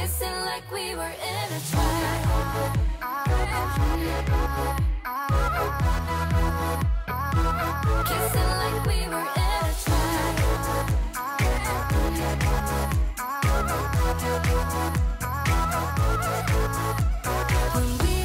Kissing like we were in a Kissing like we were in a When we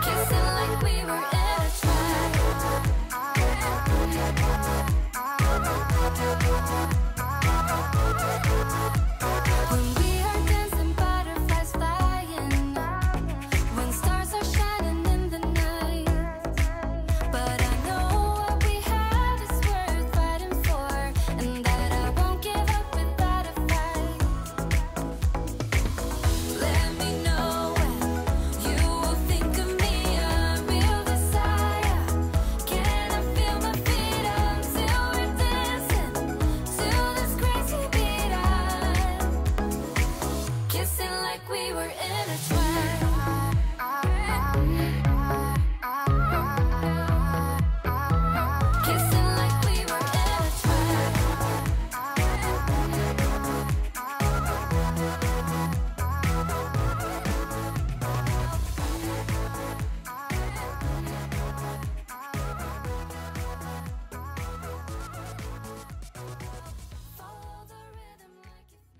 kissing like we were